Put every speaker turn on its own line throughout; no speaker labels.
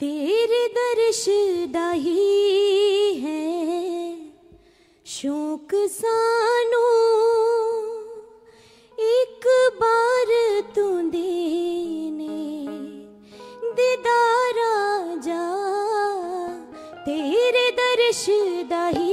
तेरे दर्श दाही है। शौक सानू, एक बार तू देने दीदारा जा। तेरे दर्श दाही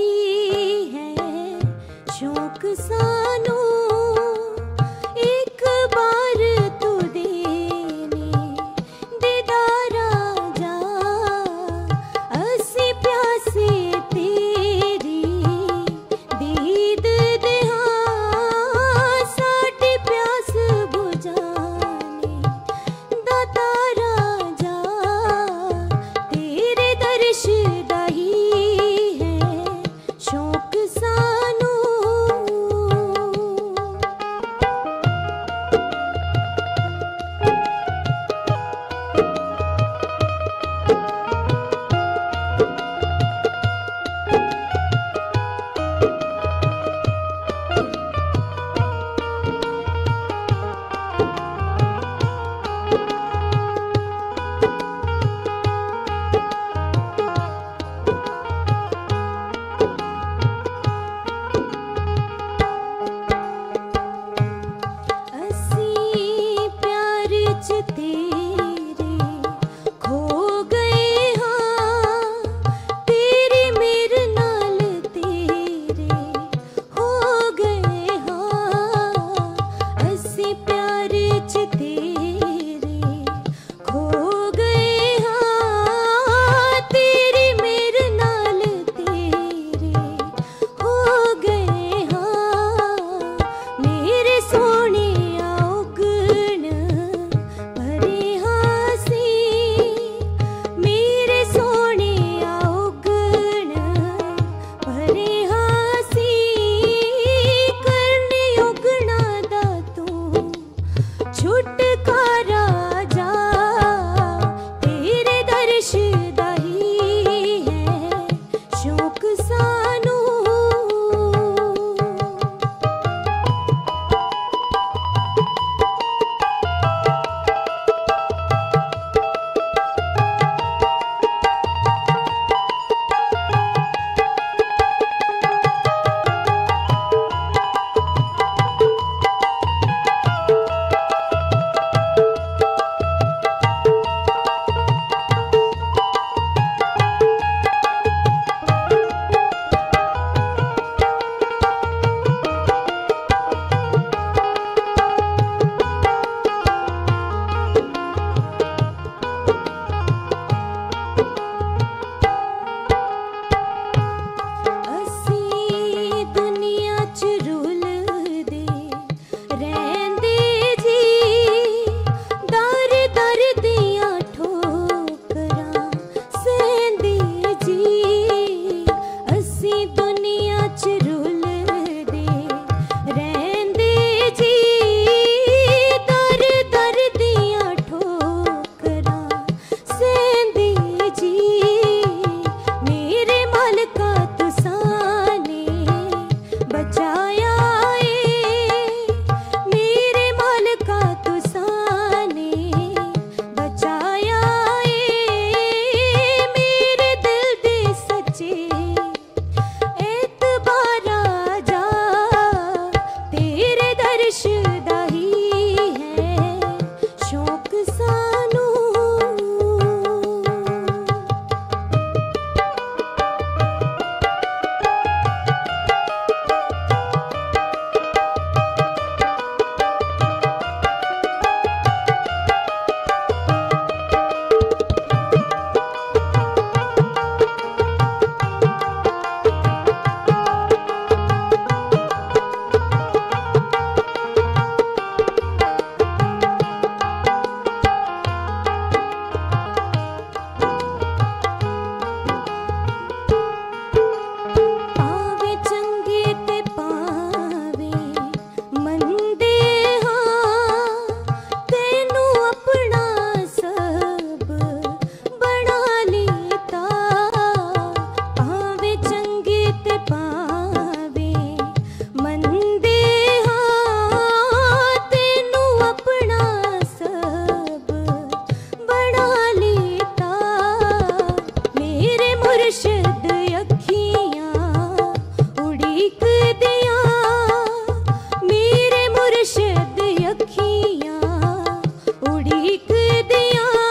दिया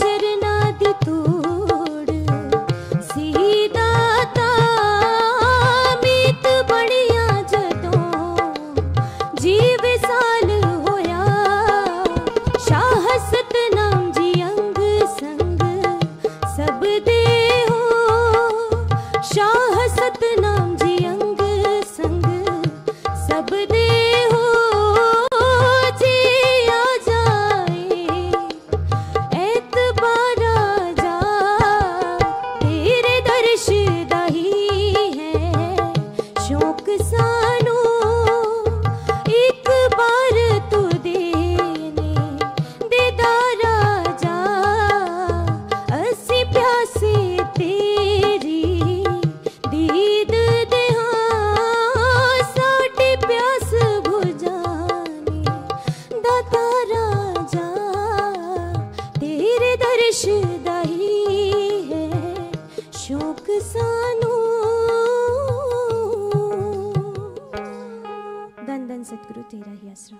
शरणादि खुशदाही है शौक सानू। धन धन सतगुरु तेरा ही आसरा।